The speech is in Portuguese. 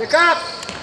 Pick up!